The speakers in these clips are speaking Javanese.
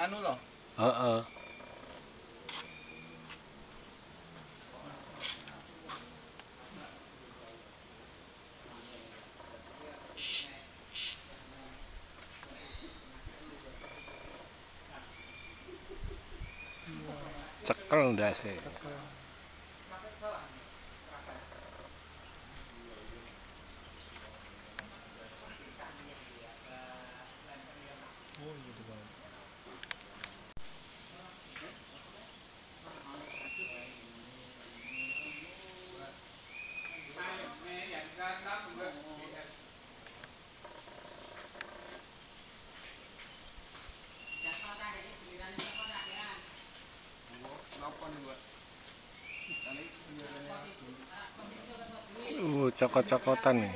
anu loh. Heeh. Uh -uh. cekel ndak sih Oh, gitu, Bang. Uh, cokot-cokotan nih.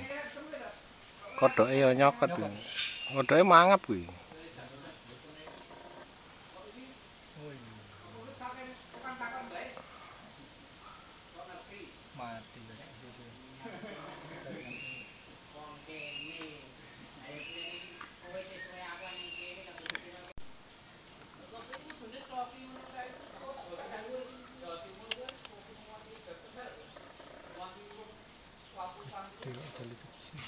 Kodok ya nyokot nih. Kodok ya mangap gue. Mati. Dia ada lebih di sini.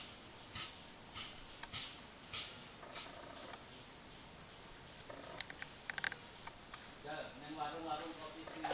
warung-warung kopi kopi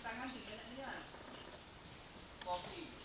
tangan juga iya. kopi.